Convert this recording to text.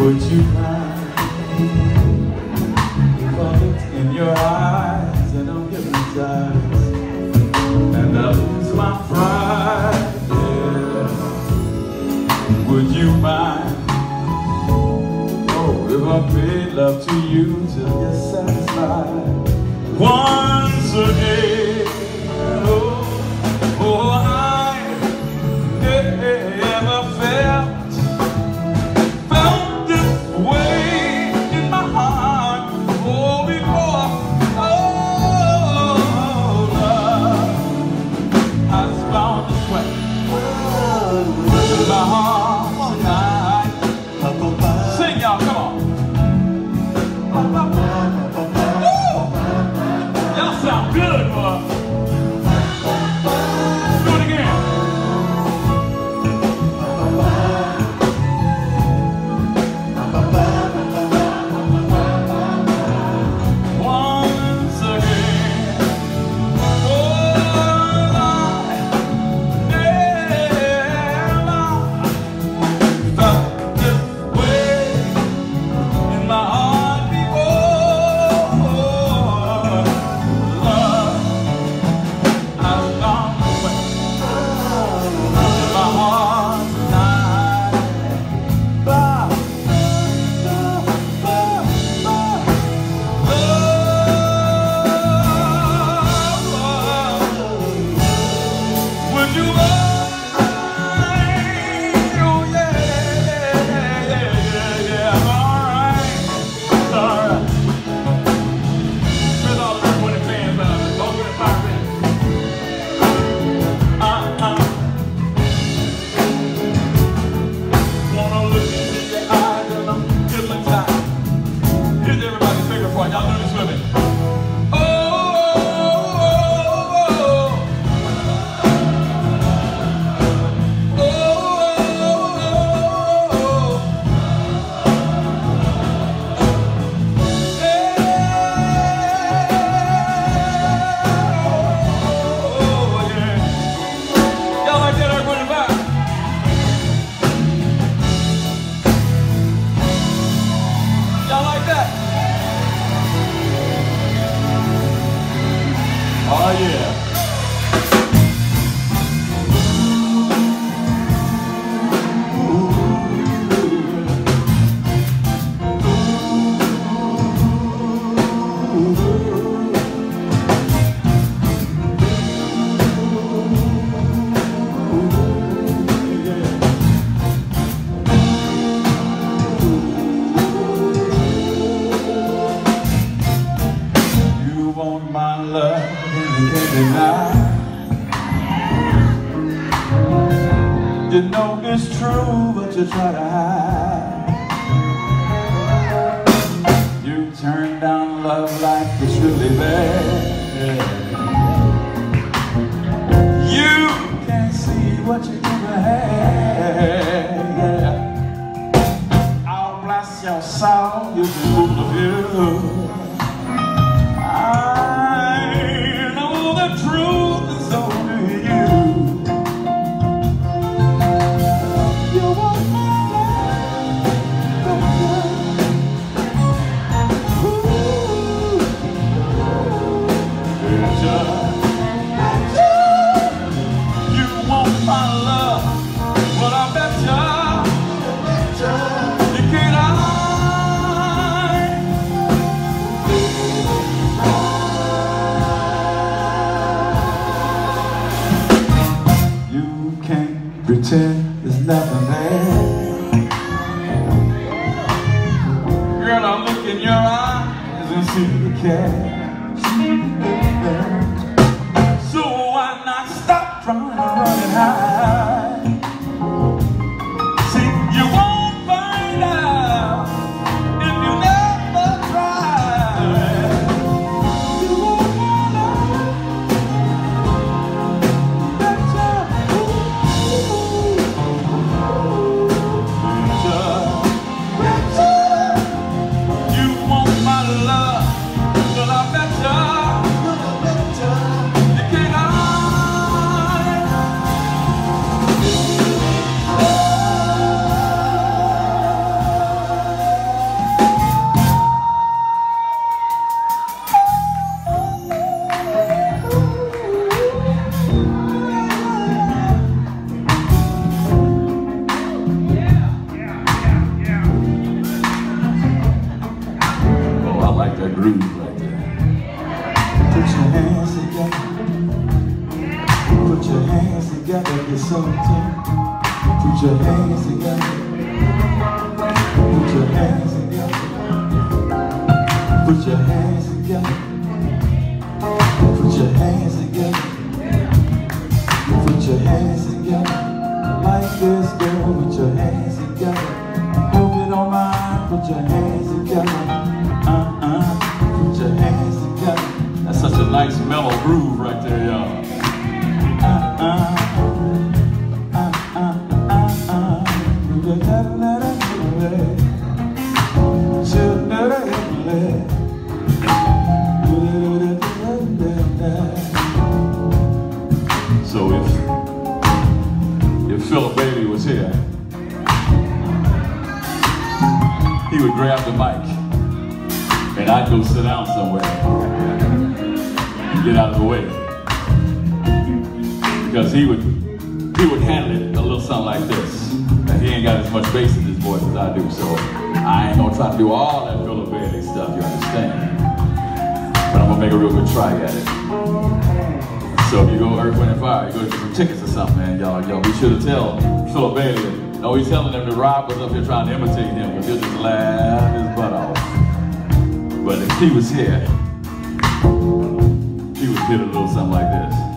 Would you mind if I looked in your eyes and I'm hypnotized and I lose my pride? Yeah. Would you mind? Oh, if I made love to you till you're satisfied once again. good one. You try to hide. You turn down love like it's really bad. You can't see what you never had. I'll bless your soul, you can move you. I pretend there's nothing there. Girl, I look in your eyes and see the care. So why not stop trying to run and hide? Together, you're. Put your hands together. Put your hands together. Put your hands So if if Philip Bailey was here, he would grab the mic and I'd go sit down somewhere and get out of the way because he would he would handle it a little something like this. He ain't got as much bass in his voice as I do, so I ain't gonna try to do all that Philip Bailey stuff. You understand? But I'm gonna make a real good try at it. So if you go Earth, Wind, and Fire, you go get some tickets or something, man. Y'all, y'all be sure to tell Philip Bailey. No, he's telling them that Rob was up here trying to imitate him, but he'll just laugh his butt off. But if he was here, he would hit a little something like this.